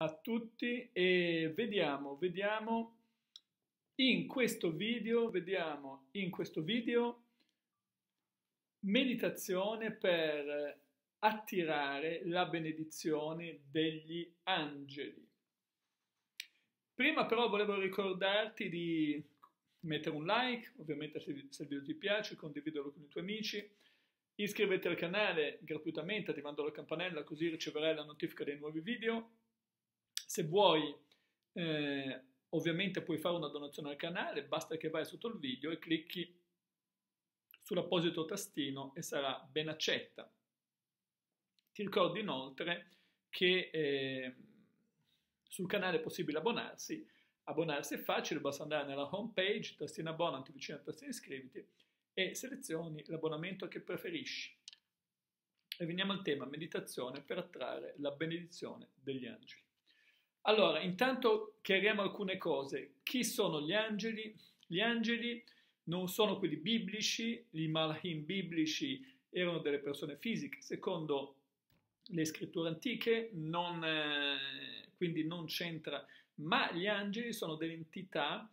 a tutti e vediamo, vediamo in questo video, vediamo in questo video meditazione per attirare la benedizione degli angeli. Prima però volevo ricordarti di mettere un like, ovviamente se, il video ti piace, condividerlo con i tuoi amici, iscriverti al canale gratuitamente attivando la campanella così riceverai la notifica dei nuovi video. Se vuoi, eh, ovviamente puoi fare una donazione al canale, basta che vai sotto il video e clicchi sull'apposito tastino e sarà ben accetta. Ti ricordo inoltre che eh, sul canale è possibile abbonarsi. Abbonarsi è facile, basta andare nella home page, tastina abbonati vicino alla tastina iscriviti e selezioni l'abbonamento che preferisci. E veniamo al tema meditazione per attrarre la benedizione degli angeli. Allora, intanto chiariamo alcune cose. Chi sono gli angeli? Gli angeli non sono quelli biblici, gli malachim biblici erano delle persone fisiche, secondo le scritture antiche, non, eh, quindi non c'entra, ma gli angeli sono delle entità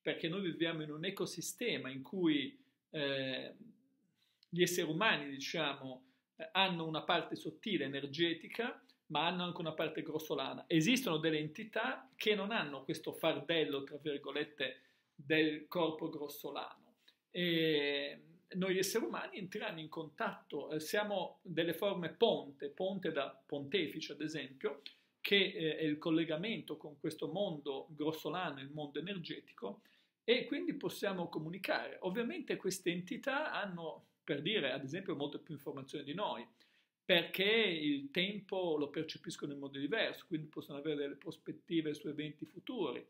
perché noi viviamo in un ecosistema in cui eh, gli esseri umani, diciamo, hanno una parte sottile, energetica, ma hanno anche una parte grossolana. Esistono delle entità che non hanno questo fardello, tra virgolette, del corpo grossolano. E noi esseri umani entriamo in contatto, eh, siamo delle forme ponte, ponte da pontefice ad esempio, che eh, è il collegamento con questo mondo grossolano, il mondo energetico, e quindi possiamo comunicare. Ovviamente queste entità hanno, per dire, ad esempio, molte più informazioni di noi, perché il tempo lo percepiscono in modo diverso, quindi possono avere delle prospettive su eventi futuri.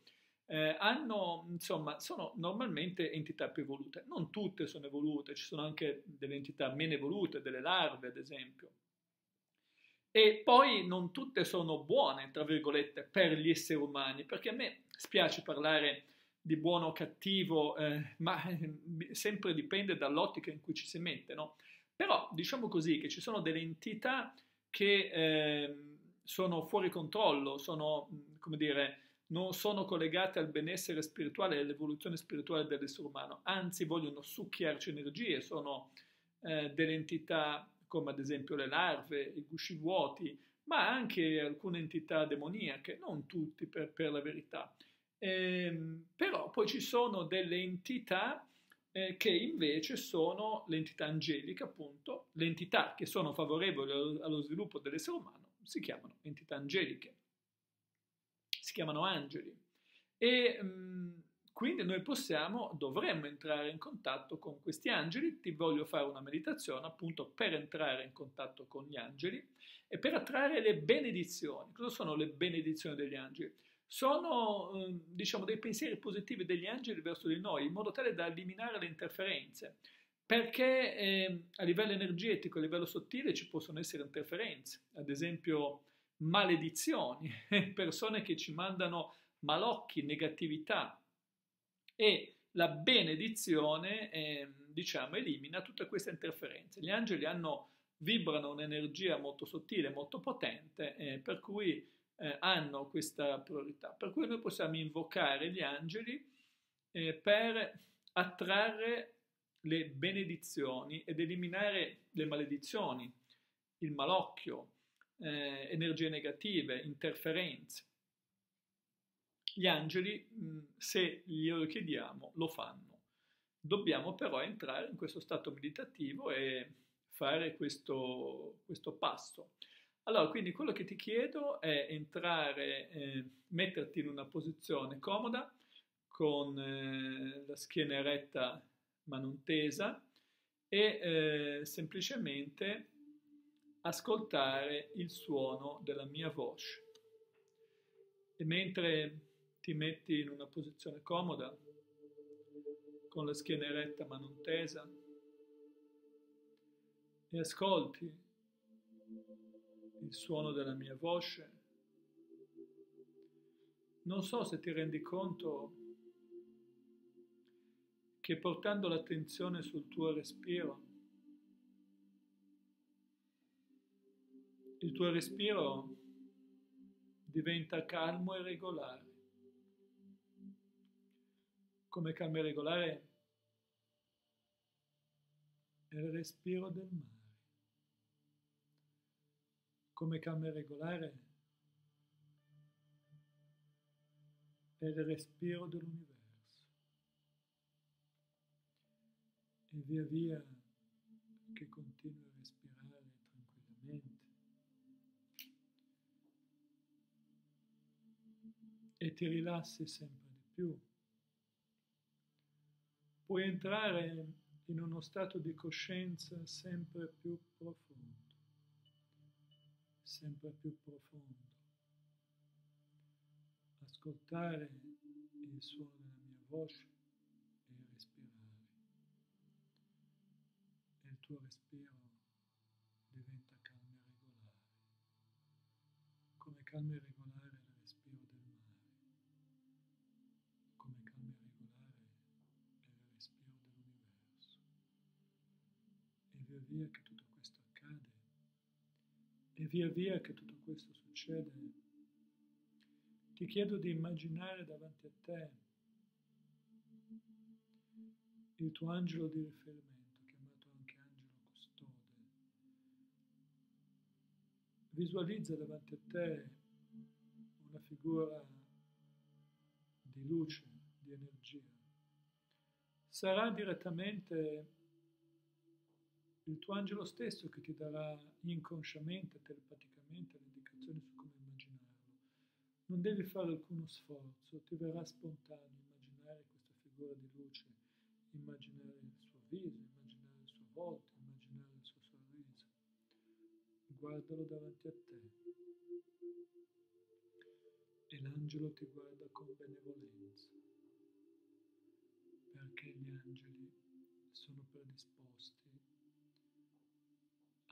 Eh, hanno, insomma, sono normalmente entità più evolute. Non tutte sono evolute, ci sono anche delle entità meno evolute, delle larve, ad esempio. E poi non tutte sono buone, tra virgolette, per gli esseri umani, perché a me spiace parlare di buono o cattivo, eh, ma eh, sempre dipende dall'ottica in cui ci si mette, no? Però diciamo così che ci sono delle entità che eh, sono fuori controllo, sono, come dire, non sono collegate al benessere spirituale e all'evoluzione spirituale dell'essere umano, anzi vogliono succhiarci energie, sono eh, delle entità come ad esempio le larve, i gusci vuoti, ma anche alcune entità demoniache, non tutti per, per la verità. Ehm, però poi ci sono delle entità eh, che invece sono l'entità angelica, appunto, le entità che sono favorevoli allo, allo sviluppo dell'essere umano si chiamano entità angeliche, si chiamano angeli. E mh, mm, quindi noi possiamo, dovremmo entrare in contatto con questi angeli. Ti voglio fare una meditazione appunto per entrare in contatto con gli angeli e per attrarre le benedizioni. Cosa sono le benedizioni degli angeli? Sono ehm, diciamo, dei pensieri positivi degli angeli verso di noi, in modo tale da eliminare le interferenze, perché eh, a livello energetico, a livello sottile ci possono essere interferenze, ad esempio maledizioni, persone che ci mandano malocchi, negatività e la benedizione eh, diciamo elimina tutte queste interferenze. Gli angeli hanno, vibrano un'energia molto sottile, molto potente, eh, per cui eh, hanno questa priorità. Per cui noi possiamo invocare gli angeli eh, per attrarre le benedizioni ed eliminare le maledizioni, il malocchio, eh, energie negative, interferenze. Gli angeli, mh, se glielo chiediamo, lo fanno. Dobbiamo però entrare in questo stato meditativo e fare questo, questo passo. Allora, quindi quello che ti chiedo è entrare, eh, metterti in una posizione comoda, con eh, la schiena eretta ma non tesa, e eh, semplicemente ascoltare il suono della mia voce. E mentre ti metti in una posizione comoda, con la schiena eretta ma non tesa, e ascolti il suono della mia voce. Non so se ti rendi conto che portando l'attenzione sul tuo respiro, il tuo respiro diventa calmo e regolare. Come calmo e regolare è il respiro del mare. Come e regolare è il respiro dell'universo. E via via che continui a respirare tranquillamente. E ti rilassi sempre di più, puoi entrare in uno stato di coscienza sempre più profondo, sempre più profondo. Ascoltare il suono della mia voce e respirare. E il tuo respiro diventa calmo e regolare. Come calmo e regolare via che tutto questo accade e via via che tutto questo succede, ti chiedo di immaginare davanti a te il tuo angelo di riferimento, chiamato anche angelo custode. Visualizza davanti a te una figura di luce, di energia. Sarà direttamente il tuo angelo stesso che ti darà inconsciamente, telepaticamente le indicazioni su come immaginarlo. Non devi fare alcuno sforzo, ti verrà spontaneo immaginare questa figura di luce, immaginare il suo viso, immaginare il suo volto, immaginare il suo sorriso. Guardalo davanti a te e l'angelo ti guarda con benevolenza, perché gli angeli sono predisposti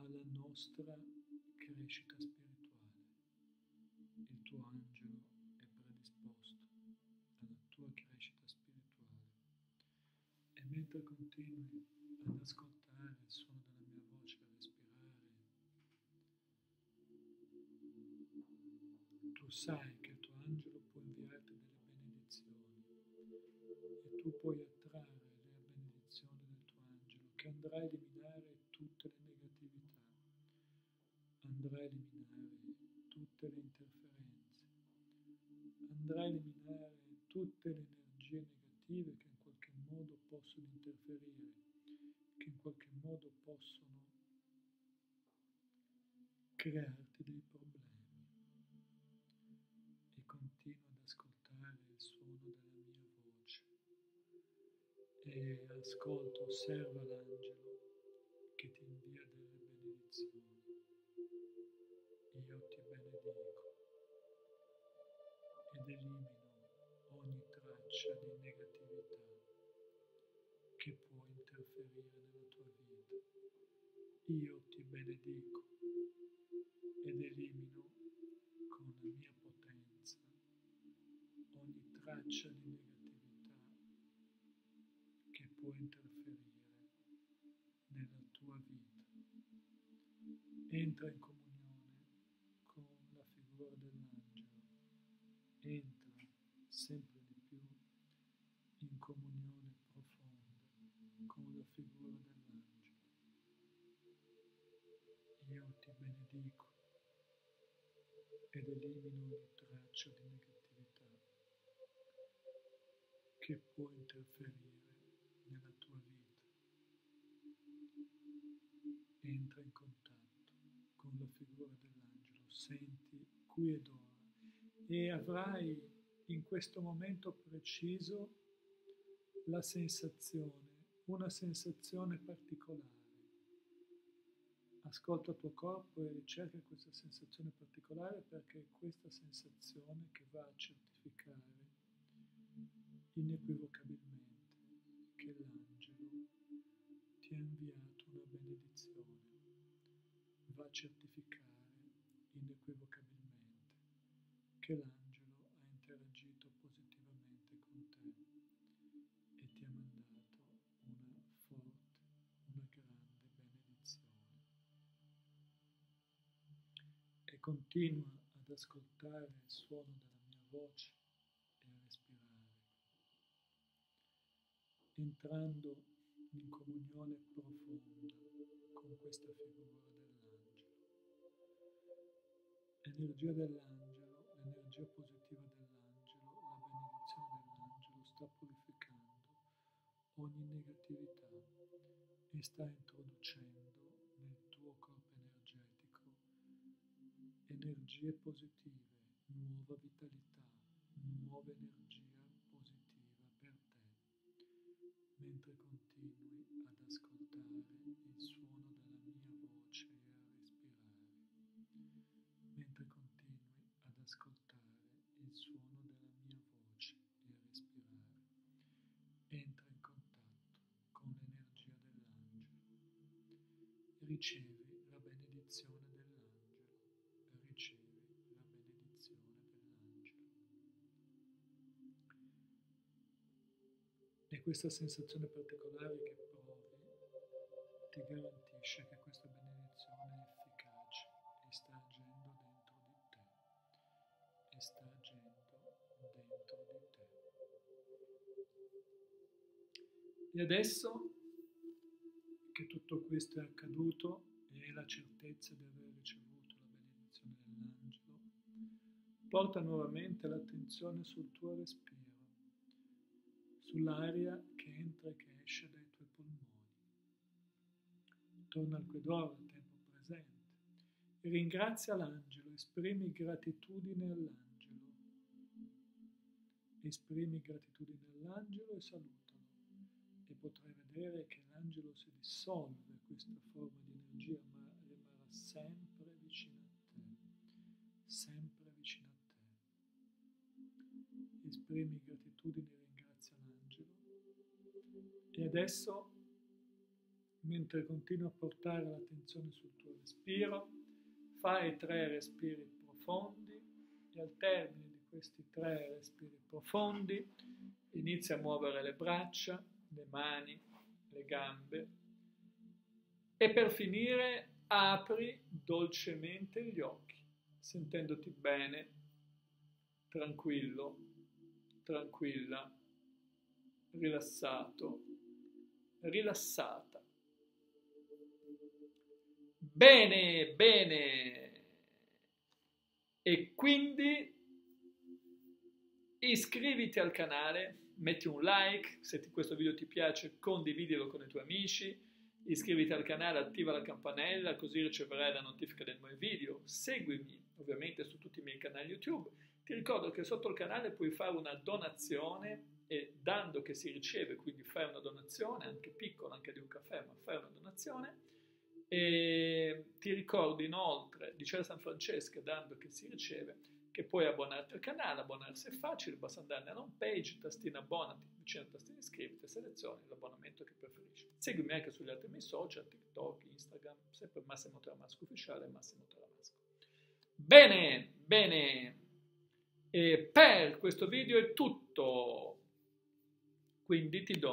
alla nostra crescita spirituale. Il tuo angelo è predisposto alla tua crescita spirituale. E mentre continui ad ascoltare il suono della mia voce, a respirare, tu sai che il tuo angelo può inviarti delle benedizioni e tu puoi attrarre le benedizioni del tuo angelo che andrà a crearti dei problemi. E continua ad ascoltare il suono della mia voce e ascolto, osserva l'angelo che ti invia delle benedizioni io ti benedico ed elimino ogni traccia di negatività interferire nella tua vita. Io ti benedico ed elimino con la mia potenza ogni traccia di negatività che può interferire nella tua vita. Entra in comunicazione entra sempre di più in comunione profonda con la figura dell'angelo. Io ti benedico ed elimino ogni traccia di negatività che può interferire nella tua vita. Entra in contatto con la figura dell'angelo, senti qui ed ora e avrai in questo momento preciso la sensazione, una sensazione particolare. Ascolta il tuo corpo e ricerca questa sensazione particolare perché è questa sensazione che va a certificare inequivocabilmente che l'angelo ti ha inviato una benedizione, va a certificare inequivocabilmente che l'angelo ha interagito positivamente con te e ti ha mandato una forte, continua ad ascoltare il suono della mia voce e a respirare, entrando in comunione profonda con questa figura dell'angelo. L'energia dell'angelo, l'energia positiva dell'angelo, la benedizione dell'angelo sta purificando ogni negatività e sta introducendo nel tuo corpo energie positive, nuova vitalità, nuova energia positiva per te, mentre continui ad ascoltare il suono della mia voce e a respirare, mentre continui ad ascoltare il suono della mia voce e a respirare, entra in contatto con l'energia dell'angelo, ricevi questa sensazione particolare che provi ti garantisce che questa benedizione è efficace e sta agendo dentro di te. E sta agendo dentro di te. E adesso che tutto questo è accaduto e la certezza di aver ricevuto la benedizione dell'angelo, porta nuovamente l'attenzione sul tuo respiro, sull'aria che entra e che esce dai tuoi polmoni. Torna al quedoro, al tempo presente, e ringrazia l'angelo, esprimi gratitudine all'angelo. Esprimi gratitudine all'angelo e salutalo e potrai vedere che l'angelo si dissolve questa forma di energia, ma rimarrà sempre vicino a te, sempre vicino a te. Esprimi E adesso, mentre continui a portare l'attenzione sul tuo respiro, fai tre respiri profondi e al termine di questi tre respiri profondi inizia a muovere le braccia, le mani, le gambe e per finire apri dolcemente gli occhi, sentendoti bene, tranquillo, tranquilla, rilassato, rilassata. Bene, bene. E quindi iscriviti al canale metti un like, se questo video ti piace condividilo con i tuoi amici, iscriviti al canale, attiva la campanella così riceverai la notifica dei nuovi video, seguimi ovviamente su tutti i miei canali YouTube, ti ricordo che sotto il canale puoi fare una donazione e dando che si riceve, quindi fai una donazione, anche piccola, anche di un caffè, ma fai una donazione, e ti ricordo inoltre di Cielo San Francesco, dando che si riceve, che puoi abbonarti al canale, abbonarsi è facile, basta andare nella home page, tastina abbonati, vicino alla tastina iscriviti, selezioni l'abbonamento che preferisci. Seguimi anche sugli altri miei social, TikTok, Instagram, sempre Massimo Tramasco ufficiale, Massimo Tramasco. Bene, bene, e per questo video è tutto, quindi ti do